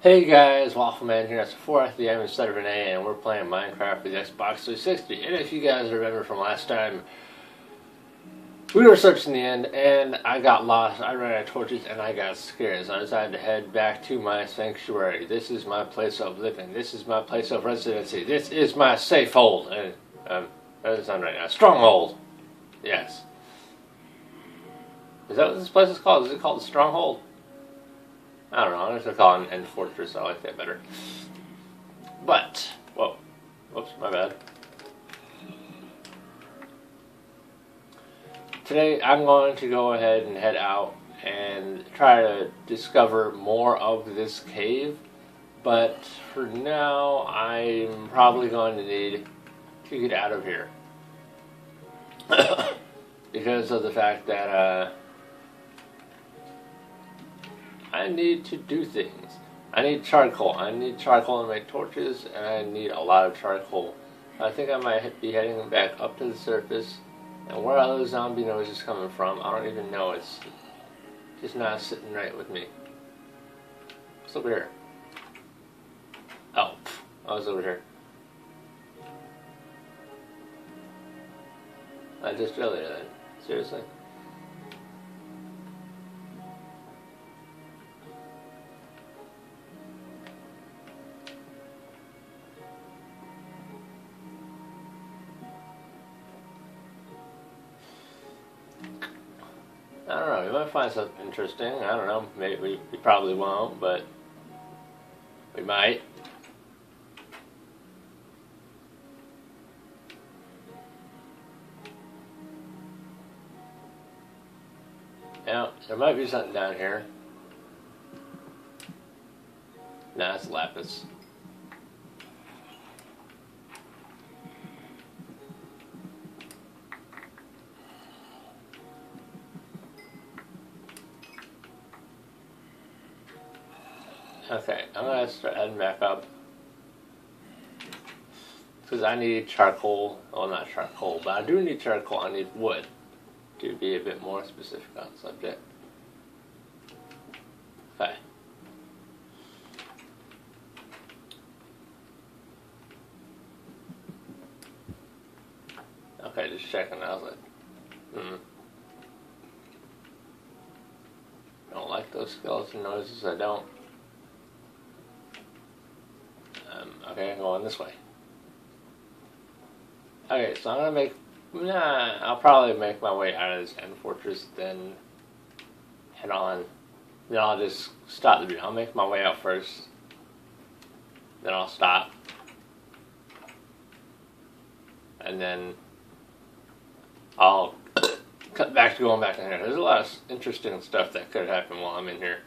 Hey guys, Waffleman here. The fourth the I'm instead of Renee, and we're playing Minecraft for the Xbox 360. And if you guys remember from last time, we were searching the end, and I got lost. I ran out of torches, and I got scared. So I decided to head back to my sanctuary. This is my place of living. This is my place of residency. This is my safe hold. And um, that doesn't sound right now. Stronghold. Yes. Is that what this place is called? Is it called Stronghold? I don't know. I'm just gonna call it an end fortress. I like that better. But whoa, whoops, my bad. Today I'm going to go ahead and head out and try to discover more of this cave. But for now, I'm probably going to need to get out of here because of the fact that. Uh, I need to do things. I need charcoal. I need charcoal to make torches, and I need a lot of charcoal. I think I might be heading back up to the surface. And where are those zombie noises coming from? I don't even know. It's just not sitting right with me. What's over here? Oh, I was over here. I just earlier then. Seriously? I don't know. We might find something interesting. I don't know. Maybe we, we probably won't, but we might. Yeah, there might be something down here. Nah, it's lapis. Okay, I'm gonna start heading back up. Because I need charcoal. Well, not charcoal, but I do need charcoal. I need wood to be a bit more specific on the subject. Okay. Okay, just checking. I was like, hmm. Don't like those skeleton noises. I don't. Okay, I'm going this way. Okay, so I'm gonna make. Nah, I'll probably make my way out of this end fortress, then head on. Then I'll just stop the video. I'll make my way out first. Then I'll stop. And then I'll cut back to going back in here. There's a lot of interesting stuff that could happen while I'm in here.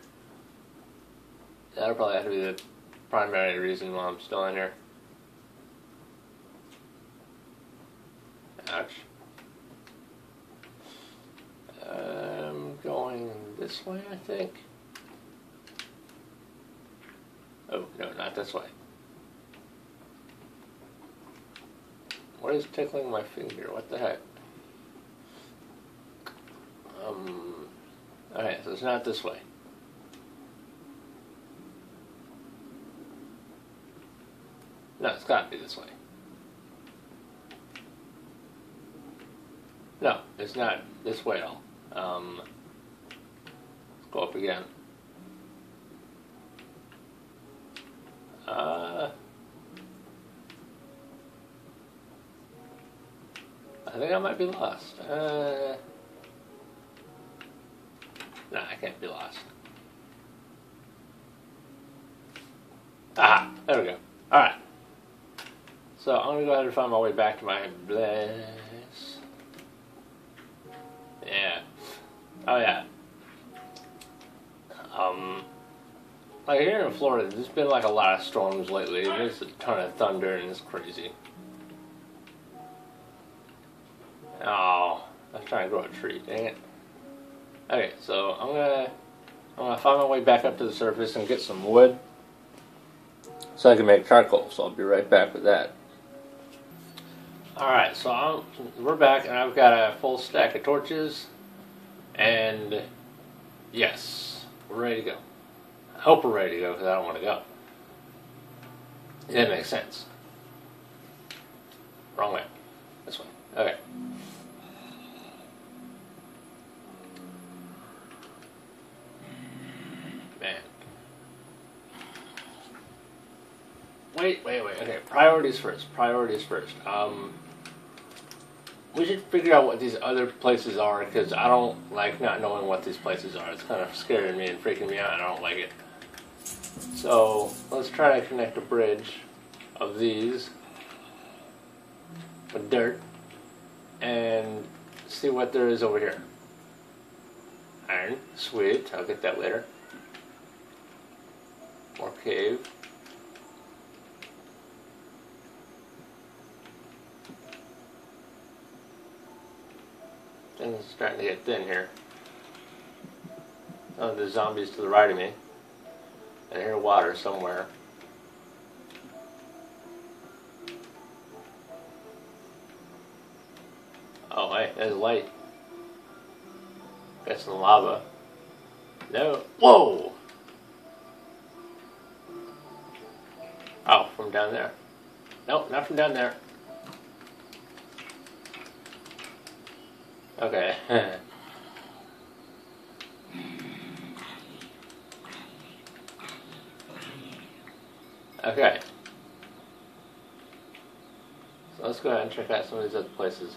That'll probably have to be the primary reason why I'm still in here. Ouch. I'm going this way, I think. Oh, no, not this way. What is tickling my finger? What the heck? Um, okay, so it's not this way. No, it's got to be this way. No, it's not this way at all. Um, let's go up again. Uh, I think I might be lost. Uh, no, I can't be lost. Ah, there we go. All right. So I'm gonna go ahead and find my way back to my place. Yeah. Oh yeah. Um, like here in Florida, there's been like a lot of storms lately. There's a ton of thunder and it's crazy. Oh, I was trying to grow a tree. Dang it. Okay, so I'm gonna I'm gonna find my way back up to the surface and get some wood so I can make charcoal. So I'll be right back with that. Alright, so I'm, we're back and I've got a full stack of torches and yes, we're ready to go. I hope we're ready to go because I don't want to go. That makes sense. Wrong way. This way. Okay. Man. Wait, wait, wait. Okay, priorities first. Priorities first. Um, we should figure out what these other places are because I don't like not knowing what these places are. It's kind of scaring me and freaking me out. I don't like it. So let's try to connect a bridge of these with dirt and see what there is over here. Iron, sweet. I'll get that later. More cave. Things starting to get thin here. Oh, the zombies to the right of me. I hear water somewhere. Oh, hey, there's light. Got some lava. No. Whoa! Oh, from down there. Nope, not from down there. Okay. okay. So let's go ahead and check out some of these other places.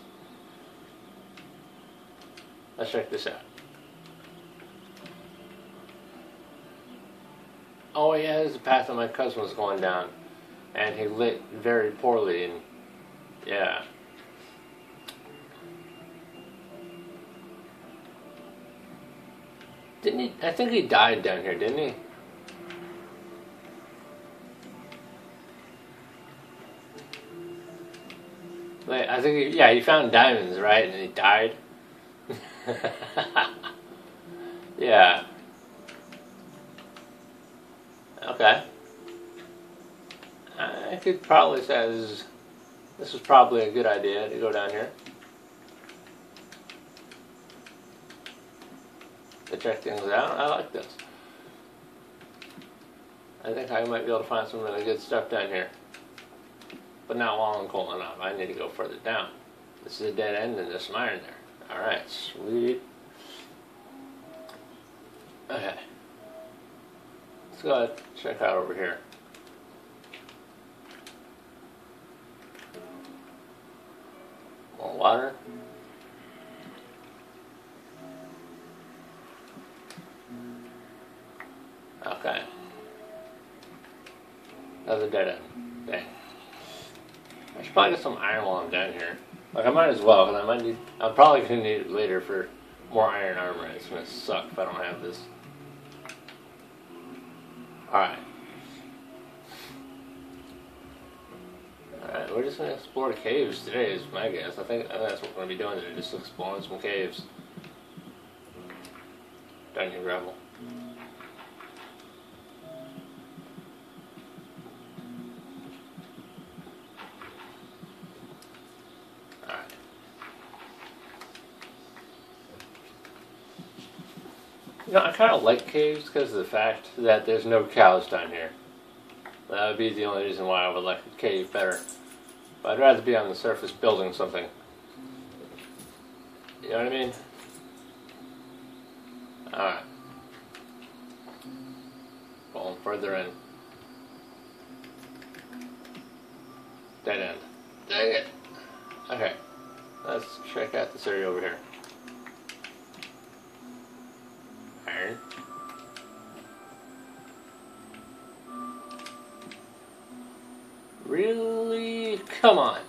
Let's check this out. Oh yeah, this is the path that my cousin was going down. And he lit very poorly and yeah. Didn't he I think he died down here, didn't he? Wait, I think he, yeah, he found diamonds, right? And he died. yeah. Okay. I could probably say this is, this was probably a good idea to go down here. To check things out. I like this. I think I might be able to find some really good stuff down here. But not while I'm cooling off. I need to go further down. This is a dead end and there's some iron there. Alright, sweet. Okay. Let's go ahead check out over here. More water. Dang. I should probably get some iron while I'm down here. Like I might as well, because I might need. I'm probably gonna need it later for more iron armor. It's gonna suck if I don't have this. All right. All right, we're just gonna explore caves today. Is my guess. I think, I think that's what we're gonna be doing today. Just exploring some caves. Down here, gravel. You know, I kind of like caves because of the fact that there's no cows down here. That would be the only reason why I would like a cave better. But I'd rather be on the surface building something. You know what I mean? Alright. Going further in. Dead end. Dang it! Okay. Let's check out this area over here. Iron. Really? Come on.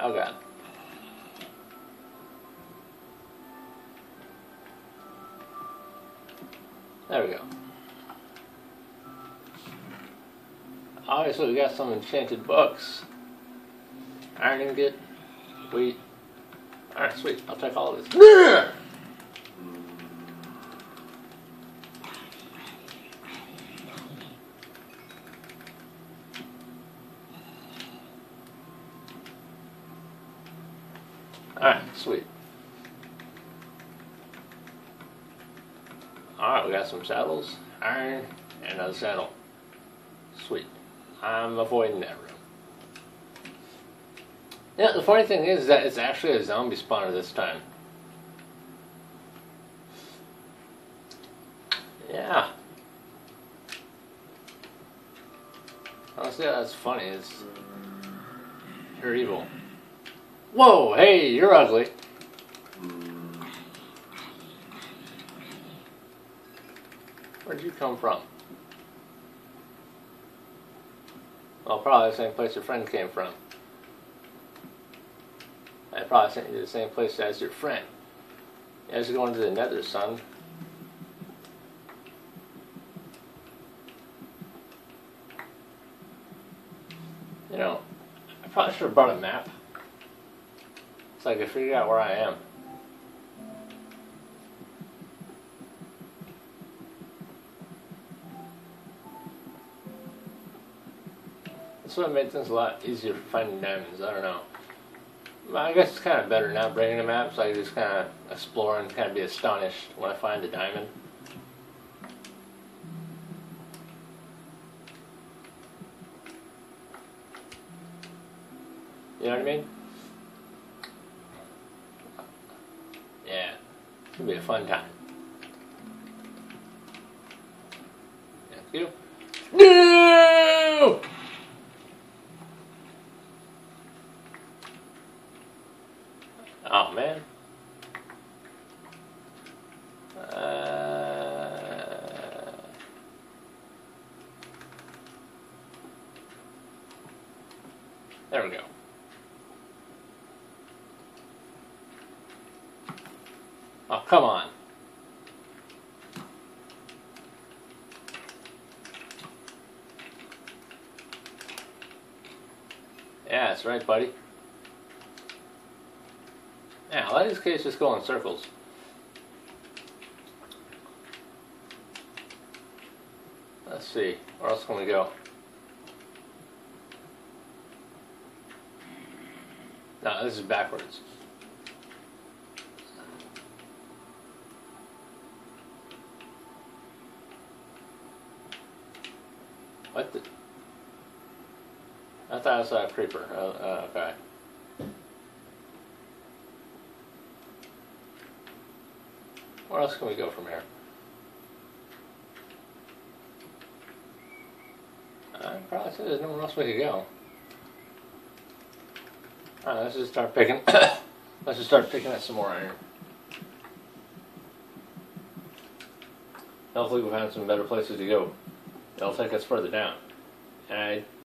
Oh god. There we go. So we got some enchanted books. Iron ingot, wheat. Alright, sweet. I'll take all of this. Alright, sweet. Alright, we got some saddles, iron, and another saddle. Sweet. I'm avoiding that room. Yeah, the funny thing is that it's actually a zombie spawner this time. Yeah. Honestly, that's funny. It's you're evil. Whoa! Hey, you're ugly. Where'd you come from? Well, probably the same place your friend came from. I probably sent you to the same place as your friend. As you're going to the nether, son. You know, I probably should have brought a map. So I could figure out where I am. Would have made things a lot easier for finding diamonds. I don't know. I guess it's kind of better not bringing a map, so I just kind of explore and kind of be astonished when I find a diamond. You know what I mean? Yeah, it's gonna be a fun time. Thank you. No! Oh man. Uh, there we go. Oh, come on. Yeah, that's right, buddy. Yeah, let these kids just go in circles. Let's see, where else can we go? No, this is backwards. What the? I thought I saw a creeper. Oh, oh, okay. Where else can we go from here? I probably said there's nowhere else we could go. Alright, let's just start picking. let's just start picking at some more iron. Hopefully we'll find some better places to go. They'll take us further down. And I